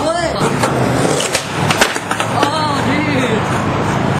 what?